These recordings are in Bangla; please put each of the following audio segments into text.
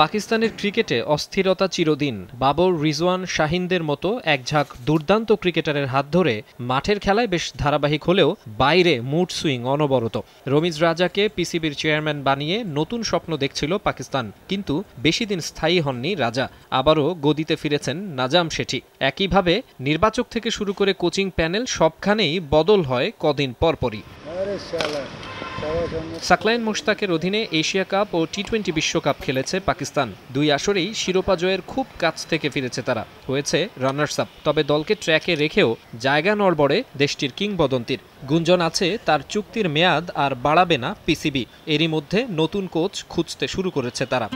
পাকিস্তানের ক্রিকেটে অস্থিরতা চিরদিন। বাবর রিজওয়ান শাহিনদের মতো একঝাঁক দুর্দান্ত ক্রিকেটারের হাত ধরে মাঠের খেলায় বেশ ধারাবাহিক হলেও বাইরে মুড সুইং অনবরত। রমিজ রাজাকে পিসিবির চেয়ারম্যান বানিয়ে নতুন স্বপ্ন দেখছিল পাকিস্তান, কিন্তু বেশি দিন স্থায়ী হননি রাজা। আবারও গদিতে ফিরেছেন নাজাম শেঠি। একইভাবে নির্বাচক থেকে শুরু করে কোচিং প্যানেল সবখানেই বদল হয় কদিন পরপরই। সাকলাইন মুশতাকের অধীনে এশিয়া কাপ ও টি টোয়েন্টি বিশ্বকাপ খেলেছে পাকিস্তান। দুই আসরেই শিরোপা জয়ের খুব কাছ থেকে ফিরেছে তারা। হয়েছে রানার্স আপ তবে দলকে ট্র্যাকে রেখেও জায়গা নড়বড়ে দেশটির কিংবদন্তির। গুঞ্জন আছে তার চুক্তির মেয়াদ আর বাড়াবে না পিসিবি। এরই মধ্যে নতুন কোচ খুঁজতে শুরু করেছে তারা।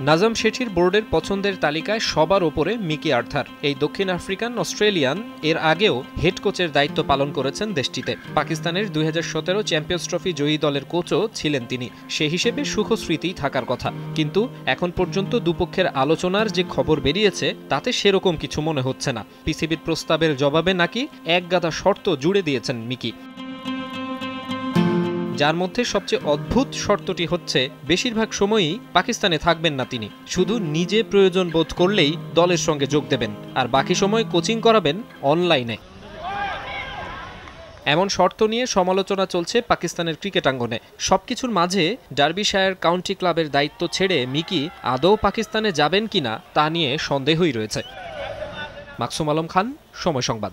নাজাম শেঠির বোর্ডের পছন্দের তালিকায় সবার ওপরে মিকি আর্থার। এই দক্ষিণ আফ্রিকান অস্ট্রেলিয়ান এর আগেও হেড কোচের দায়িত্ব পালন করেছেন দেশটিতে। পাকিস্তানের দুই হাজার সতেরো চ্যাম্পিয়ন্স ট্রফি জয়ী দলের কোচও ছিলেন তিনি। সে হিসেবে সুখস্মৃতি থাকার কথা। কিন্তু এখন পর্যন্ত দুপক্ষের আলোচনার যে খবর বেরিয়েছে, তাতে সেরকম কিছু মনে হচ্ছে না। পিসিবির প্রস্তাবের জবাবে নাকি এক গাদা শর্ত জুড়ে দিয়েছেন মিকি। যার মধ্যে সবচেয়ে অদ্ভুত শর্তটি হচ্ছে, বেশিরভাগ সময়ই পাকিস্তানে থাকবেন না তিনি। শুধু নিজে প্রয়োজন বোধ করলেই দলের সঙ্গে যোগ দেবেন, আর বাকি সময় কোচিং করাবেন অনলাইনে। এমন শর্ত নিয়ে সমালোচনা চলছে পাকিস্তানের ক্রিকেটাঙ্গনে সবকিছুর মাঝে ডার্বিশায়ার কাউন্টি ক্লাবের দায়িত্ব ছেড়ে মিকি আদৌ পাকিস্তানে যাবেন কিনা তা নিয়ে সন্দেহই রয়েছে। মাকসুম আলম খান, সময় সংবাদ।